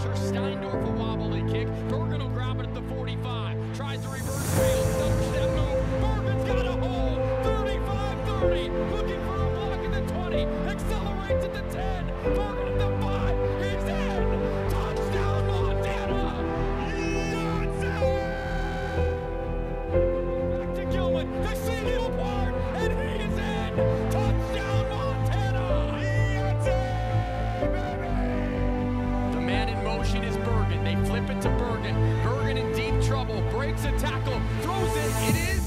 pressure. Steindorf a wobbly kick. Bergen will grab it at the 45. Tries to reverse field. Stutter step move. Bergen's got a hole. 35-30. Looking for a block at the 20. Accelerates at the 10. Bergen at the 5. Breaks a tackle. Throws it. It is